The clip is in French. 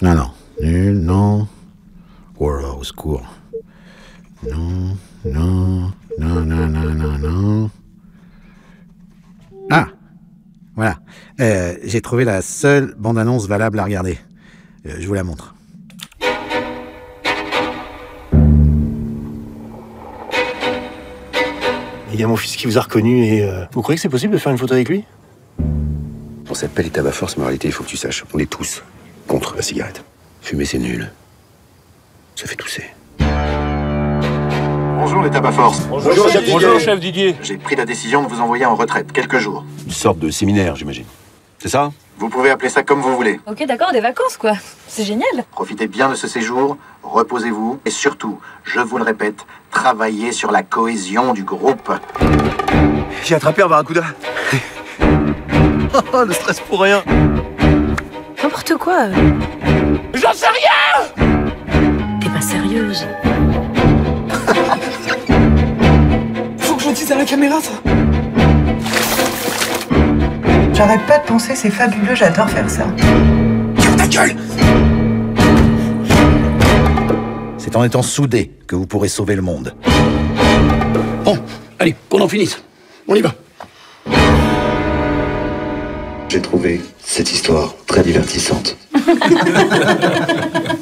Non, non. Nul, non. Oh là, au secours. Non, non, non, non, non, non, non. Ah Voilà. Euh, J'ai trouvé la seule bande-annonce valable à regarder. Euh, je vous la montre. Il y a mon fils qui vous a reconnu et euh, vous croyez que c'est possible de faire une photo avec lui? On s'appelle les tabac force, mais en réalité, il faut que tu saches, on est tous contre la cigarette. Fumer, c'est nul. Ça fait tousser. Bonjour les tabac force. Bonjour, chef Bonjour, chef Didier. J'ai pris la décision de vous envoyer en retraite quelques jours. Une sorte de séminaire, j'imagine. C'est ça? Vous pouvez appeler ça comme vous voulez. Ok, d'accord, des vacances quoi. C'est génial. Profitez bien de ce séjour, reposez-vous et surtout, je vous le répète, travaillez sur la cohésion du groupe. J'ai attrapé un barracuda. oh, le stress pour rien. N'importe quoi. J'en sais rien T'es pas sérieuse. Faut que je dise à la caméra ça. J'arrête pas de penser, c'est fabuleux, j'adore faire ça. C'est en étant soudés que vous pourrez sauver le monde. Bon, allez, qu'on en finisse. On y va. J'ai trouvé cette histoire très divertissante.